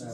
아,